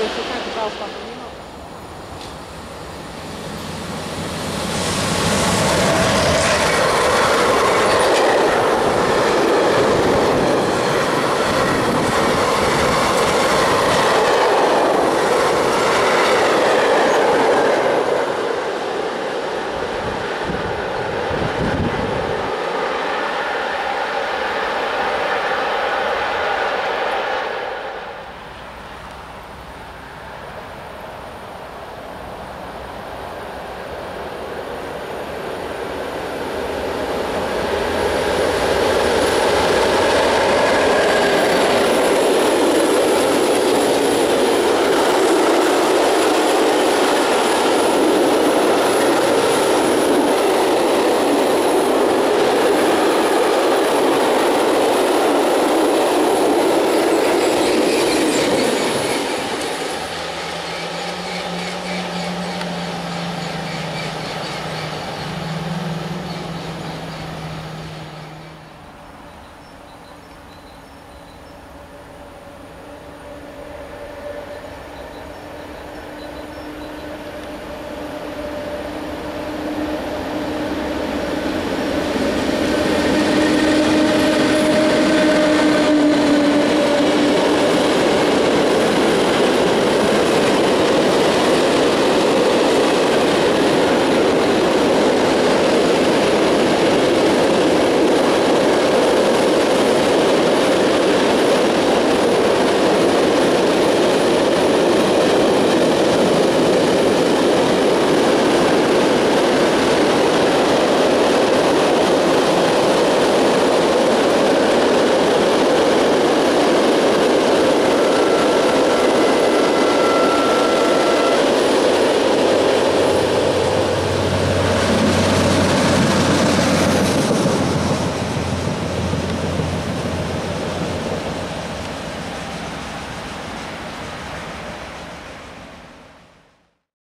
就是看不到光。